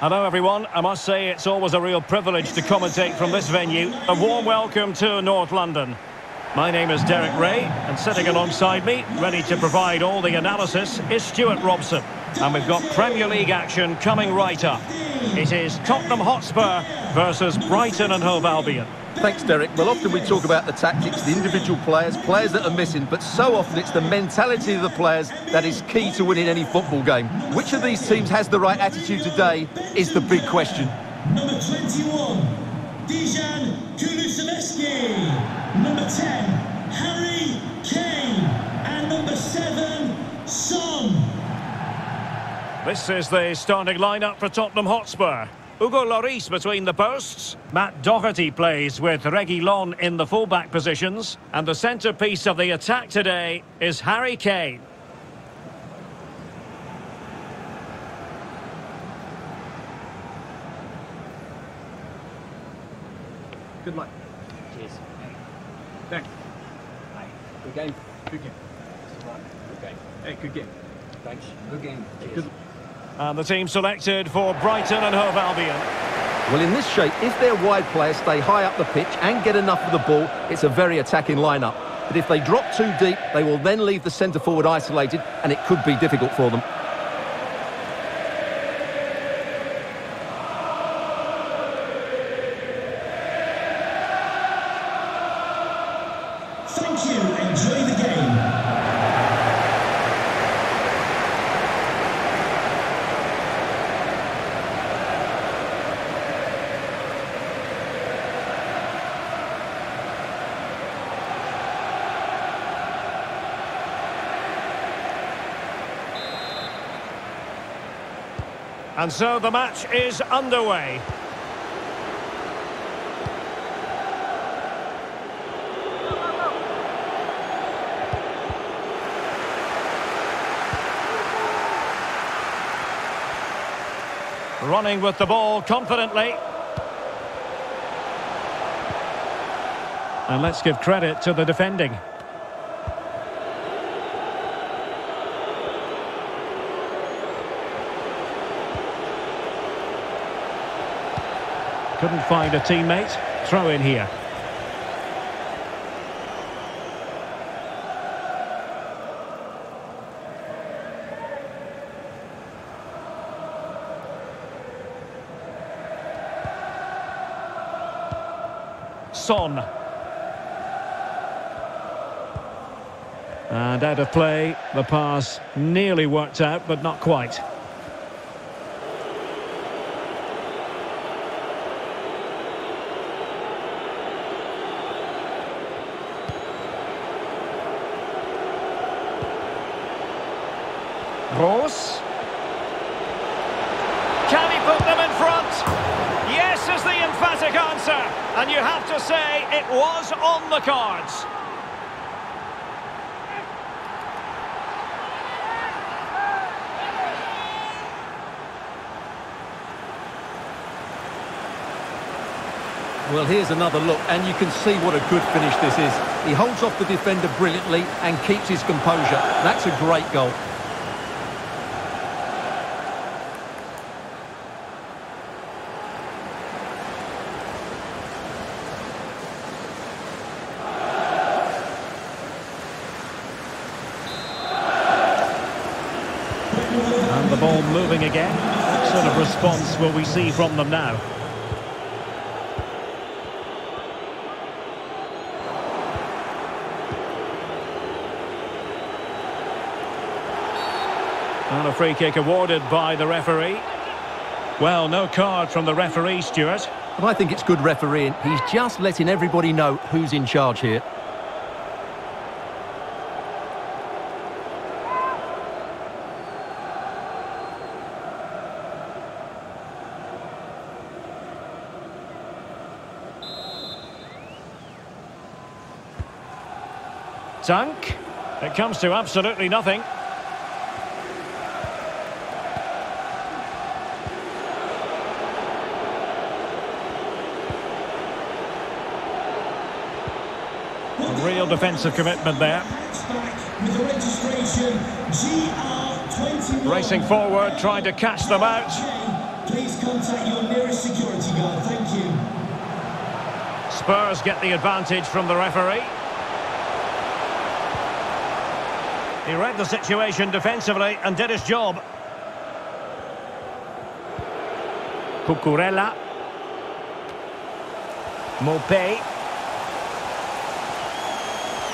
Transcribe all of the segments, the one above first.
Hello everyone, I must say it's always a real privilege to commentate from this venue. A warm welcome to North London. My name is Derek Rae, and sitting alongside me, ready to provide all the analysis, is Stewart Robson. And we've got Premier League action coming right up. It is Tottenham Hotspur versus Brighton and Hove Albion. Thanks, Derek. Well, often we talk about the tactics, the individual players, players that are missing, but so often it's the mentality of the players that is key to winning any football game. Which of these teams has the right attitude today is the big question. Number 21, Dejan Kulusevski. Number 10, Harry Kane. And number 7, Son. This is the starting lineup for Tottenham Hotspur. Hugo Lloris between the posts. Matt Doherty plays with Reguilon in the fullback positions. And the centrepiece of the attack today is Harry Kane. Good luck. Cheers. Thanks. Hi. Good game. Good game. Good game. Hey, good game. Thanks. Good game. Cheers. Good. And the team selected for Brighton and Hove Albion. Well, in this shape, if their wide players stay high up the pitch and get enough of the ball, it's a very attacking lineup. But if they drop too deep, they will then leave the centre-forward isolated, and it could be difficult for them. And so the match is underway. Running with the ball confidently. And let's give credit to the defending. Couldn't find a teammate. Throw in here. Son. And out of play, the pass nearly worked out, but not quite. Rose. Can he put them in front? Yes is the emphatic answer. And you have to say it was on the cards. Well, here's another look, and you can see what a good finish this is. He holds off the defender brilliantly and keeps his composure. That's a great goal. And the ball moving again. What sort of response will we see from them now? And a free kick awarded by the referee. Well, no card from the referee, Stewart. But I think it's good refereeing. He's just letting everybody know who's in charge here. Dunk. It comes to absolutely nothing. Real defensive commitment there. Back with the registration GR 21. Racing forward, trying to catch them out. Please contact your nearest security guard. Thank you. Spurs get the advantage from the referee. He read the situation defensively and did his job. Cucurella. Maupay.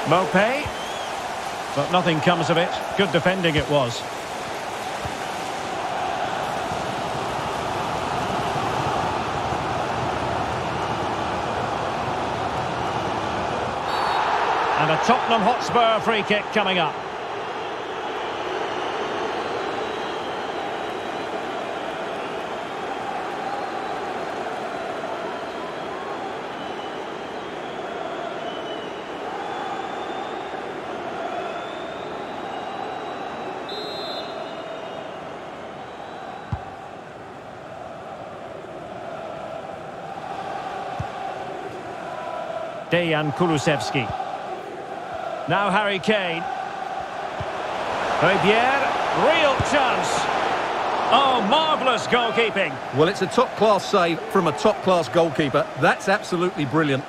Maupay. But nothing comes of it. Good defending it was. And a Tottenham Hotspur free kick coming up. Dejan Kulusevski. Now Harry Kane. Riviere, real chance. Oh, marvellous goalkeeping. Well, it's a top-class save from a top-class goalkeeper. That's absolutely brilliant.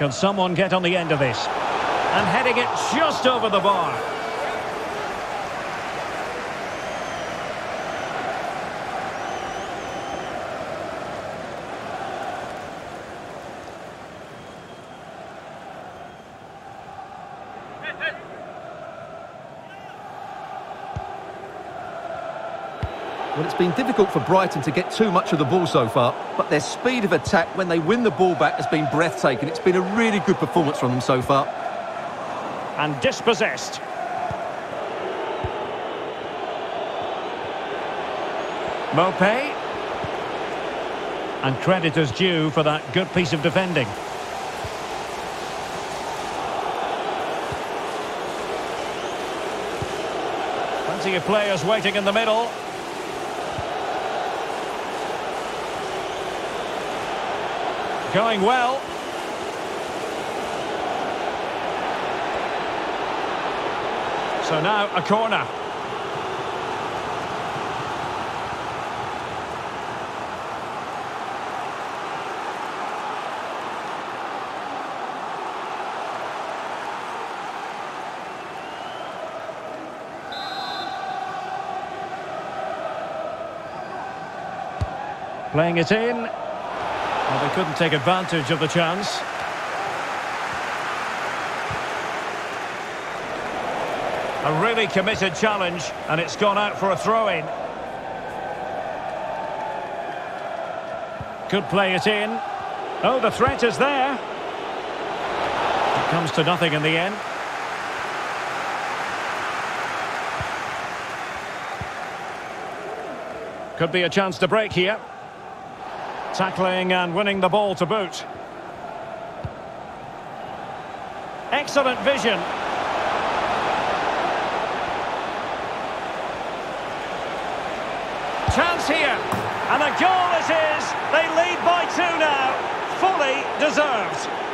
Can someone get on the end of this? And heading it just over the bar. Well, it's been difficult for Brighton to get too much of the ball so far, but their speed of attack when they win the ball back has been breathtaking. It's been a really good performance from them so far. And dispossessed. Maupay. And credit is due for that good piece of defending. Plenty of players waiting in the middle. Going well. So now a corner. Playing it in. Well, they couldn't take advantage of the chance. A really committed challenge, and it's gone out for a throw-in. Could play it in. Oh, the threat is there. It comes to nothing in the end. Could be a chance to break here. Tackling and winning the ball to boot. Excellent vision. Chance here. And a goal it is. They lead by two now. Fully deserved.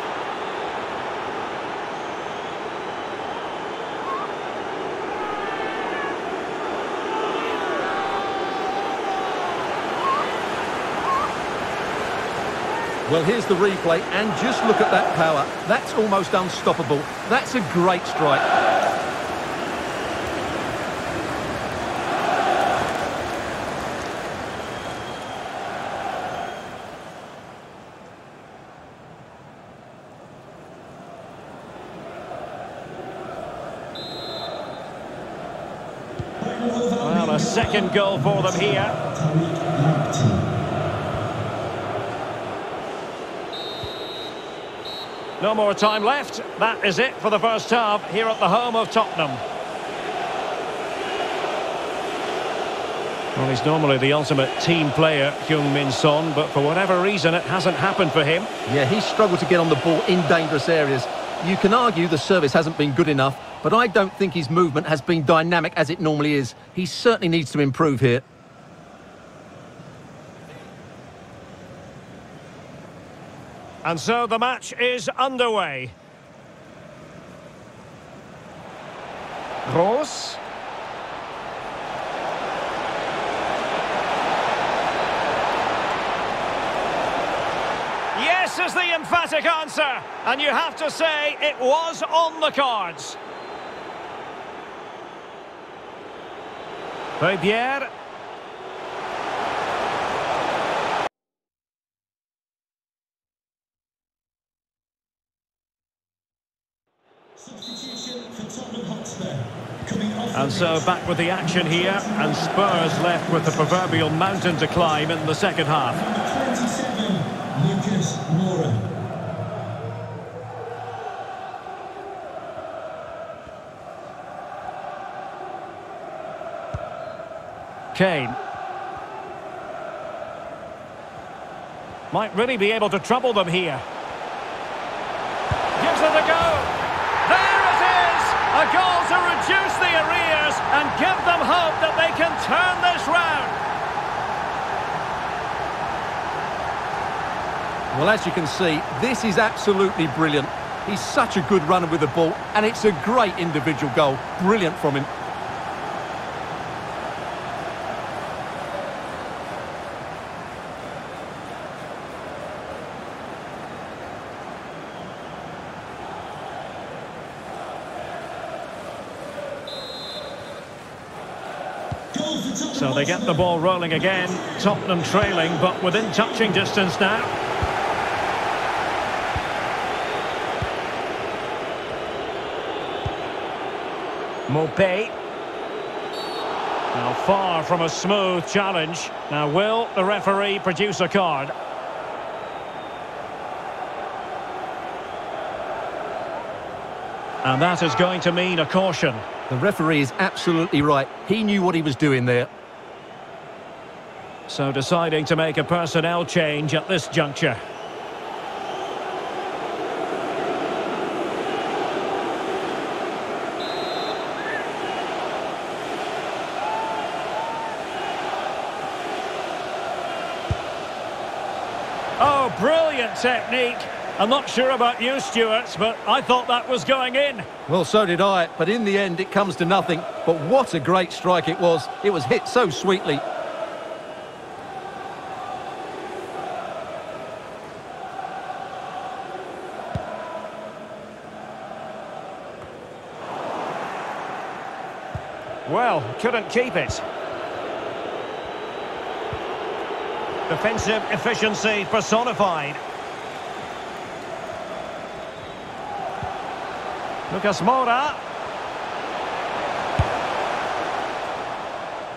Well, here's the replay, and just look at that power. That's almost unstoppable. That's a great strike. Well, a second goal for them here. No more time left. That is it for the first half here at the home of Tottenham. Well, he's normally the ultimate team player, Heung-Min Son, but for whatever reason, it hasn't happened for him. Yeah, he's struggled to get on the ball in dangerous areas. You can argue the service hasn't been good enough, but I don't think his movement has been dynamic as it normally is. He certainly needs to improve here. And so the match is underway. Gross. Yes is the emphatic answer. And you have to say it was on the cards. Fabier. Substitution for Tottenham Hotspur. Coming off And so back with the action here, and Spurs left with the proverbial mountain to climb in the second half. 27, Lucas Moura. Kane. Might really be able to trouble them here. A goal to reduce the arrears and give them hope that they can turn this round. Well, as you can see, this is absolutely brilliant. He's such a good runner with the ball, and it's a great individual goal. Brilliant from him. They get the ball rolling again. Tottenham trailing, but within touching distance now. Maupay. Now far from a smooth challenge. Now will the referee produce a card? And that is going to mean a caution. The referee is absolutely right. He knew what he was doing there. So deciding to make a personnel change at this juncture. Oh, brilliant technique. I'm not sure about you, Stewart, but I thought that was going in. Well, so did I, but in the end it comes to nothing. But what a great strike it was. It was hit so sweetly. Well, couldn't keep it. Defensive efficiency personified. Lucas Moura.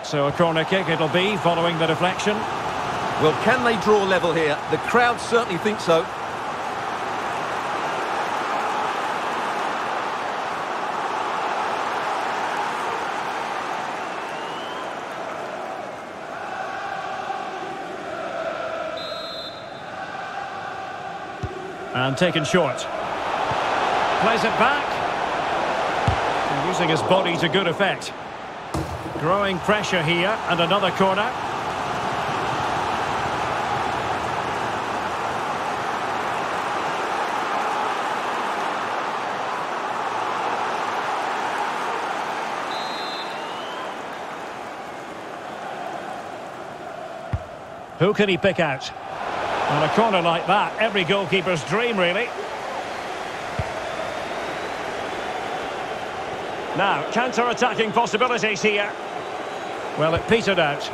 So a corner kick it'll be following the deflection. Well, can they draw level here? The crowd certainly think so. And taken short. Plays it back. And using his body to good effect. Growing pressure here and another corner. Who can he pick out? On a corner like that, every goalkeeper's dream, really. Now, counter-attacking possibilities here. Well, it petered out.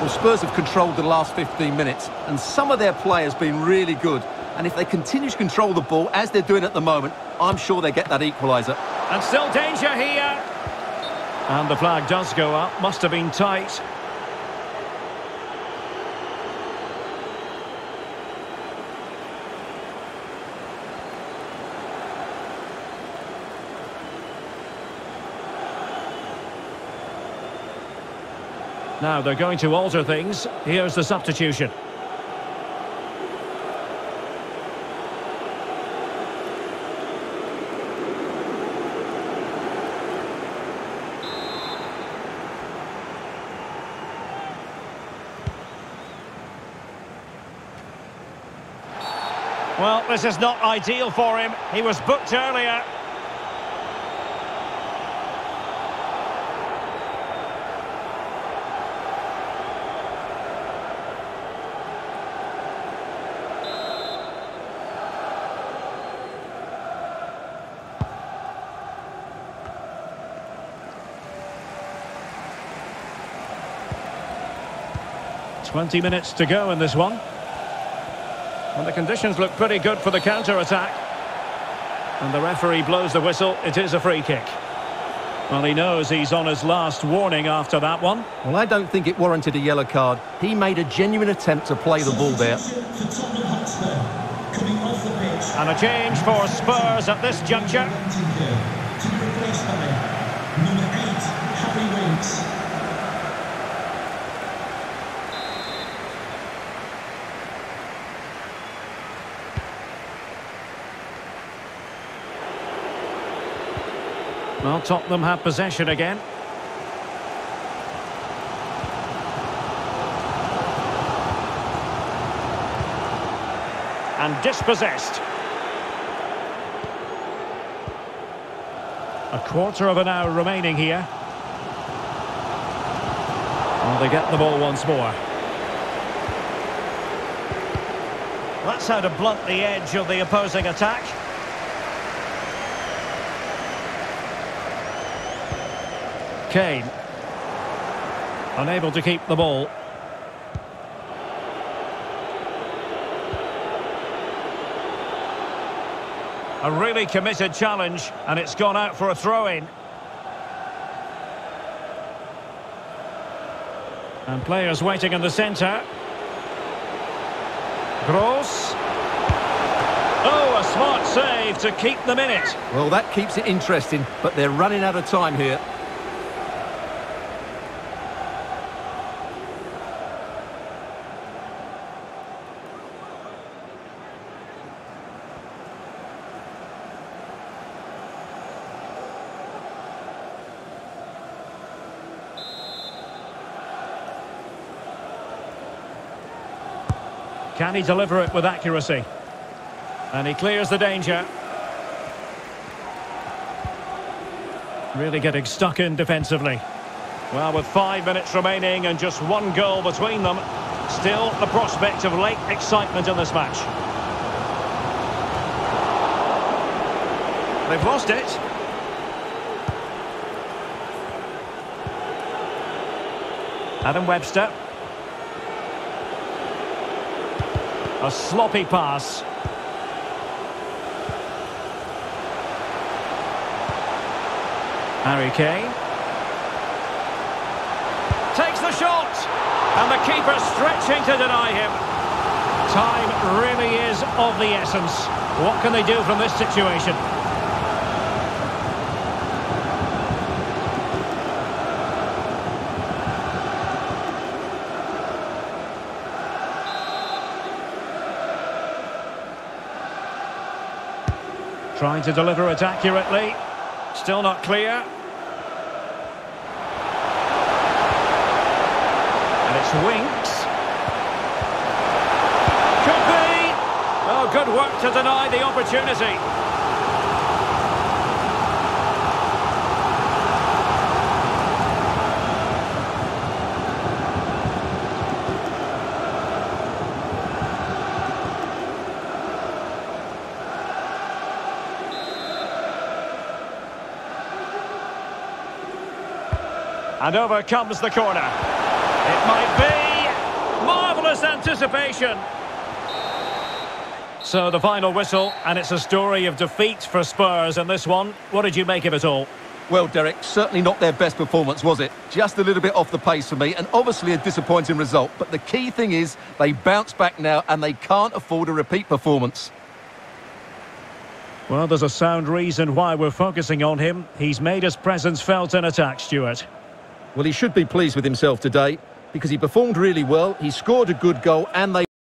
Well, Spurs have controlled the last 15 minutes, and some of their play has been really good. And if they continue to control the ball, as they're doing at the moment, I'm sure they get that equaliser. And still danger here. And the flag does go up. Must have been tight. Now they're going to alter things. Here's the substitution. Well, this is not ideal for him. He was booked earlier. Twenty minutes to go in this one. And the conditions look pretty good for the counter-attack. And the referee blows the whistle. It is a free kick. Well, he knows he's on his last warning after that one. Well, I don't think it warranted a yellow card. He made a genuine attempt to play the ball there. For Tottenham Hotspur, coming off the pitch. And a change for Spurs at this juncture. To be replaced by number eight, Harry Winks. Well, Tottenham have possession again. And dispossessed. A quarter of an hour remaining here. Well, they get the ball once more. That's how to blunt the edge of the opposing attack. Kane. Unable to keep the ball. A really committed challenge, and it's gone out for a throw-in. And players waiting in the centre. Gross. Oh, a smart save to keep the minute. Well, that keeps it interesting, but they're running out of time here. Can he deliver it with accuracy? And he clears the danger. Really getting stuck in defensively. Well, with five minutes remaining and just one goal between them, still the prospect of late excitement in this match. They've lost it. Adam Webster. A sloppy pass. Harry Kane. Takes the shot. And the keeper stretching to deny him. Time really is of the essence. What can they do from this situation? Trying to deliver it accurately. Still not clear. And it's Winks. Could be. Oh, good work to deny the opportunity. And over comes the corner. It might be. Marvellous anticipation. So the final whistle, and it's a story of defeat for Spurs in this one. What did you make of it all? Well, Derek, certainly not their best performance, was it? Just a little bit off the pace for me, and obviously a disappointing result. But the key thing is they bounce back now, and they can't afford a repeat performance. Well, there's a sound reason why we're focusing on him. He's made his presence felt in attack, Stewart. Well, he should be pleased with himself today. because he performed really well, he scored a good goal, and they